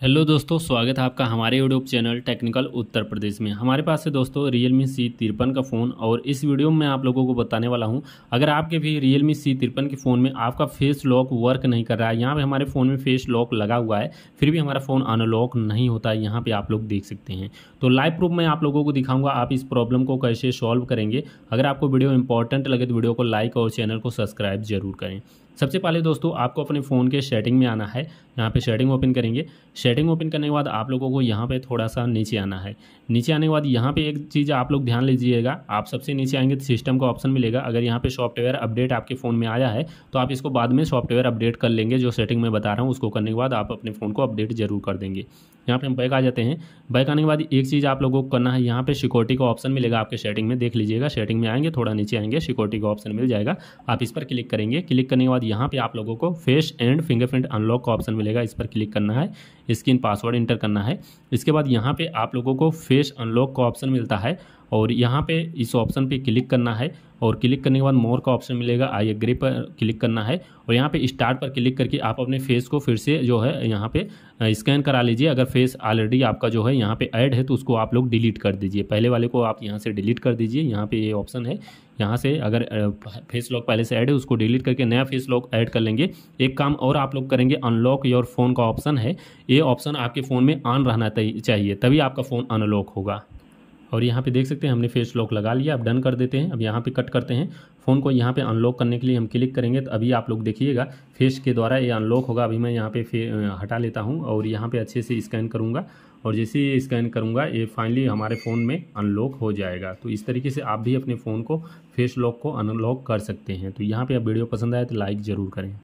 Hello दोस्तों, स्वागत है आपका हमारे YouTube channel technical Uttar Pradesh में। हमारे पास है दोस्तों रियल मी सी तिरपन का फ़ोन और इस वीडियो में आप लोगों को बताने वाला हूँ, अगर आपके भी रियल मी सी तिरपन के फ़ोन में आपका फेस लॉक वर्क नहीं कर रहा है, यहाँ पे हमारे फ़ोन में फेस लॉक लगा हुआ है, फिर भी हमारा फ़ोन अनलॉक नहीं होता है यहाँ पर आप लोग देख सकते हैं। तो लाइव प्रूफ मैं आप लोगों को दिखाऊँगा, आप इस प्रॉब्लम को कैसे सॉल्व करेंगे। अगर आपको वीडियो इंपॉर्टेंट लगे तो वीडियो को लाइक और चैनल को सब्सक्राइब ज़रूर करें। सबसे पहले दोस्तों, आपको अपने फ़ोन के सेटिंग में आना है। यहाँ पे सेटिंग ओपन करेंगे। सेटिंग ओपन करने के बाद आप लोगों को यहाँ पे थोड़ा सा नीचे आना है। नीचे आने के बाद यहाँ पे एक चीज़ आप लोग ध्यान लीजिएगा। आप सबसे नीचे आएँगे तो सिस्टम का ऑप्शन मिलेगा। अगर यहाँ पे सॉफ्टवेयर अपडेट आपके फ़ोन में आया है तो आप इसको बाद में सॉफ्टवेयर अपडेट कर लेंगे, जो सेटिंग में बता रहा हूँ। उसको करने के बाद आप अपने फ़ोन को अपडेट ज़रूर कर देंगे। यहाँ पे हम बैक आ जाते हैं। बैक आने के बाद एक चीज़ आप लोगों को करना है। यहाँ पे सिक्योरिटी का ऑप्शन मिलेगा आपके सेटिंग में। देख लीजिएगा, सेटिंग में आएँगे, थोड़ा नीचे आएँगे, सिक्योरिटी का ऑप्शन मिल जाएगा। आप इस पर क्लिक करेंगे। क्लिक करने के बाद यहाँ पे आप लोगों को फेस एंड फिंगरप्रिंट अनलॉक का ऑप्शन मिलेगा। इस पर क्लिक करना है। स्क्रीन पासवर्ड इंटर करना है। इसके बाद यहाँ पे आप लोगों को फेस अनलॉक का ऑप्शन मिलता है और यहाँ पे इस ऑप्शन पे क्लिक करना है और क्लिक करने के बाद मोर का ऑप्शन मिलेगा, आई एग्री पर क्लिक करना है। और यहाँ पे स्टार्ट पर क्लिक करके आप अपने फेस को फिर से जो है यहाँ पे स्कैन करा लीजिए। अगर फेस ऑलरेडी आपका जो है यहाँ पे ऐड है तो उसको आप लोग डिलीट कर दीजिए। पहले वाले को आप यहाँ से डिलीट कर दीजिए। यहाँ पे ये ऑप्शन है। यहाँ से अगर फेस लॉक पहले से ऐड है उसको डिलीट करके नया फेस लॉक ऐड कर लेंगे। एक काम और आप लोग करेंगे। अनलॉक योर फ़ोन का ऑप्शन है। ये ऑप्शन आपके फ़ोन में ऑन रहना चाहिए, तभी आपका फ़ोन अनलॉक होगा। और यहाँ पे देख सकते हैं, हमने फेस लॉक लगा लिया, अब डन कर देते हैं। अब यहाँ पे कट करते हैं। फ़ोन को यहाँ पे अनलॉक करने के लिए हम क्लिक करेंगे तो अभी आप लोग देखिएगा फेस के द्वारा ये अनलॉक होगा। अभी मैं यहाँ पे हटा लेता हूँ और यहाँ पे अच्छे से स्कैन करूँगा। और जैसे ही स्कैन करूँगा, ये फाइनली हमारे फ़ोन में अनलॉक हो जाएगा। तो इस तरीके से आप भी अपने फ़ोन को फेस लॉक को अनलॉक कर सकते हैं। तो यहाँ पर आप वीडियो पसंद आए तो लाइक ज़रूर करें।